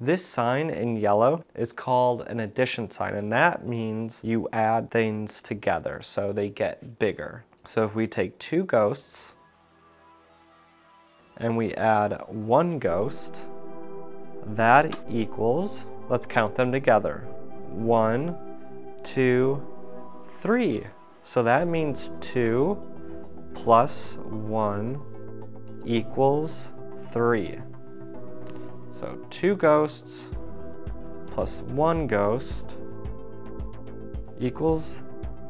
This sign in yellow is called an addition sign, and that means you add things together so they get bigger. So if we take two ghosts and we add one ghost, that equals, let's count them together. One, two, three. So that means two plus one equals three. So two ghosts plus one ghost equals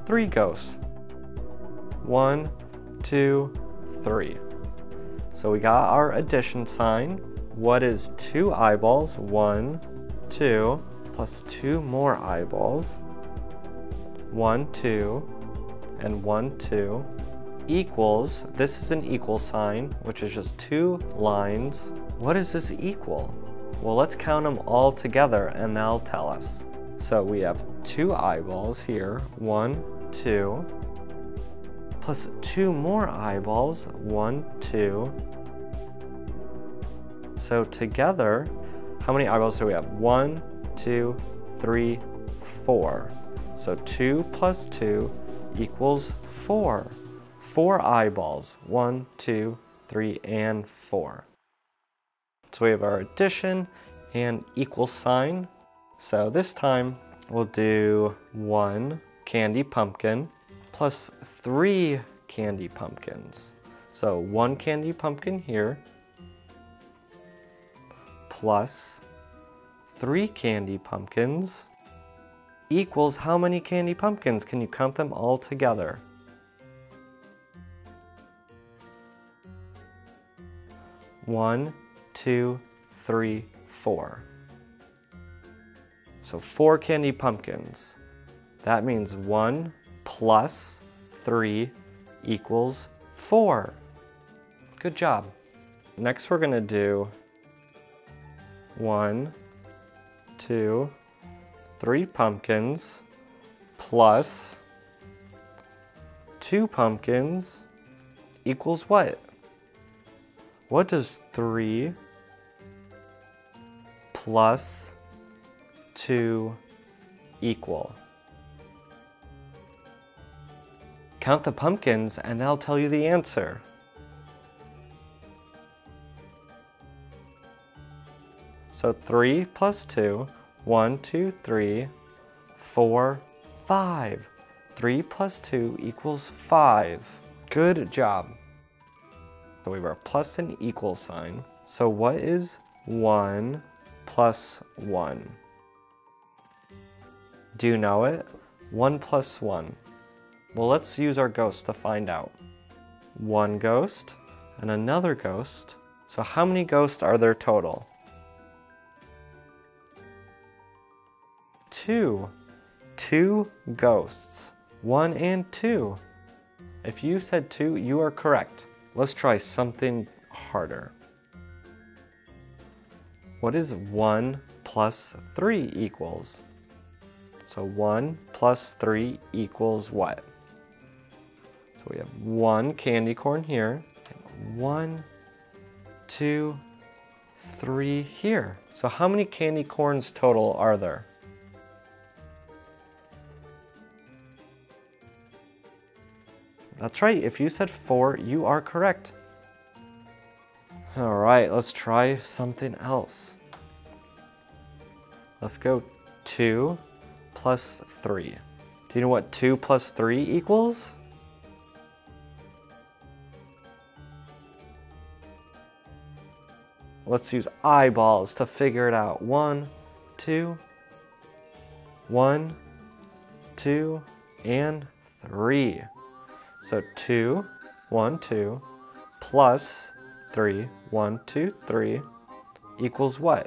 three ghosts. One, two, three. So we got our addition sign. What is two eyeballs? One, two, plus two more eyeballs. One, two, and one, two, equals, this is an equal sign, which is just two lines. What does this equal? Well, let's count them all together and they'll tell us. So we have two eyeballs here, one, two, plus two more eyeballs, one, two. So together, how many eyeballs do we have? One, two, three, four. So two plus two equals four four eyeballs. One, two, three, and four. So we have our addition and equal sign. So this time we'll do one candy pumpkin plus three candy pumpkins. So one candy pumpkin here plus three candy pumpkins equals how many candy pumpkins? Can you count them all together? One, two, three, four. So four candy pumpkins. That means one plus three equals four. Good job. Next we're gonna do one, two, three pumpkins plus two pumpkins equals what? What does 3 plus 2 equal? Count the pumpkins and they'll tell you the answer. So 3 plus 2, 1, 2, 3, 4, 5. 3 plus 2 equals 5. Good job. So we have our plus and equal sign. So what is 1 plus 1? Do you know it? 1 plus 1. Well, let's use our ghost to find out. One ghost and another ghost. So how many ghosts are there total? Two. Two ghosts. One and two. If you said two, you are correct. Let's try something harder. What is 1 plus 3 equals? So 1 plus 3 equals what? So we have one candy corn here, one, two, three here. So how many candy corns total are there? That's right, if you said four, you are correct. All right, let's try something else. Let's go two plus three. Do you know what two plus three equals? Let's use eyeballs to figure it out. One, two, one, two, and three. So 2, 1, 2, plus 3, 1, 2, 3, equals what?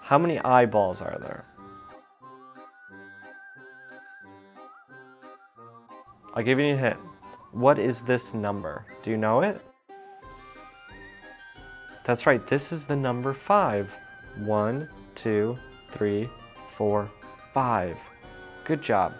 How many eyeballs are there? I'll give you a hint. What is this number? Do you know it? That's right, this is the number 5. 1, 2, 3, 4, 5. Good job.